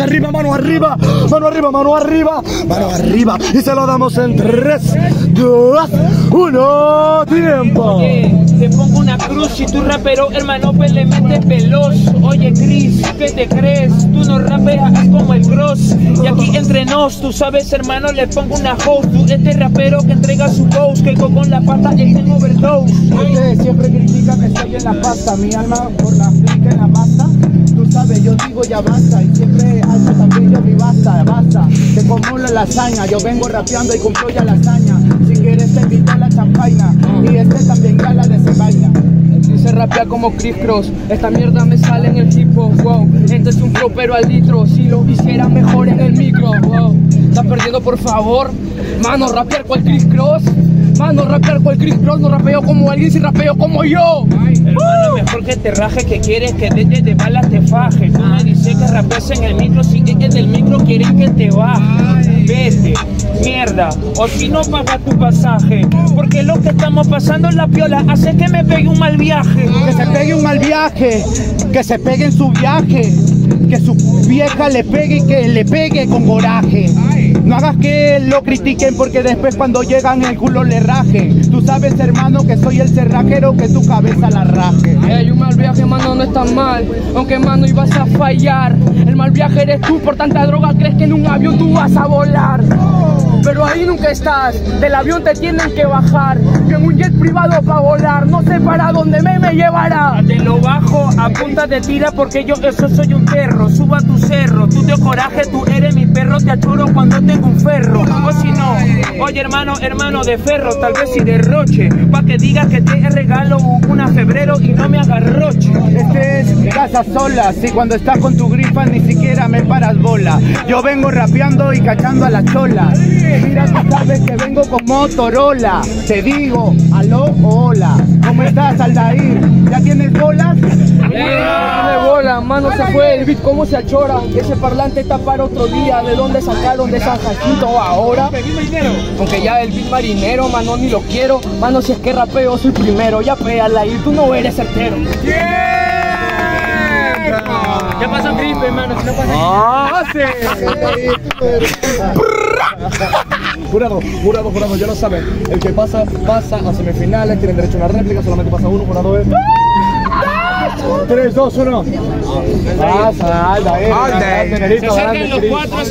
Arriba, mano arriba, mano arriba, mano arriba, mano arriba. Y se lo damos en 3, 2, 1, tiempo. Oye, te pongo una cruz si tú rapero, hermano, pues le metes veloz. Oye, Chris, ¿qué te crees? Tú no rapeas como el cross. Y aquí entre nos, tú sabes, hermano, le pongo una host. Tú este rapero que entrega su ghost, que con la pata es en overdose. Usted siempre critica que estoy en la pasta, mi alma por la Yo digo ya basta y siempre alzo también yo mi basta, basta. Te como la lasaña, yo vengo rapeando y cumplo ya la hazaña. Si quieres te invito a la champaña y este también ya la desenvaina. Se rapea como Chris Cross, esta mierda me sale en el hip hop, wow. Este es un flow pero al litro, si lo hiciera mejor en el micro, wow. Estás perdiendo por favor, mano, rapear cual Chris Cross. Mano, rapear cual Chris Cross, no rapeo como alguien, si rapeo como yo. Hermano, mejor que te raje, que quieres que desde de balas te faje. Tú me dices que rapeas en el micro, si es que del micro quieren que te baje. O si no paga tu pasaje. Porque lo que estamos pasando en la piola hace que me pegue un mal viaje. Que se pegue un mal viaje, que se pegue en su viaje, que su vieja le pegue y que le pegue con coraje. No hagas que lo critiquen porque después cuando llegan el culo le raje. Sabes hermano que soy el cerrajero que tu cabeza la raje. Ey, un mal viaje, mano, no está mal. Aunque, mano, ibas a fallar. El mal viaje eres tú, por tanta droga crees que en un avión tú vas a volar. Pero ahí nunca estás, del avión te tienen que bajar. Que en un jet privado para volar, no sé para dónde me, me llevará. Te lo bajo a punta de tira porque yo eso soy un perro. Suba tu cerro, tú te coraje, tú perro, te achuro cuando tengo un ferro. O si no, oye hermano, hermano de ferro, tal vez si derroche. Pa' que digas que te regalo una febrero y no me agarroche. Este es casa sola, si cuando estás con tu grifa ni siquiera me paras bola. Yo vengo rapeando y cachando a la chola. Mira, tú sabes que vengo con Motorola. Te digo, aló, hola. ¿Cómo estás, Aldair? ¿Ya tienes mano se fue el beat, cómo se achora. Ese parlante está para otro día. ¿De dónde sacaron de San Jacinto ahora? Aunque ya el beat marinero, mano, ni lo quiero. Mano, si es que rapeo, soy primero. Ya péala y tú no eres certero. Ya pasó gripe, hermano, si no pasa ¡Ah! Jurado, jurado, jurado, ya lo saben. El que pasa, pasa a semifinales, tienen derecho a una réplica, solamente pasa uno, jurado es. 3, 2, 1. Pasa, anda, eh. Alde. Grande, Nerito, Se acercan los cuatro.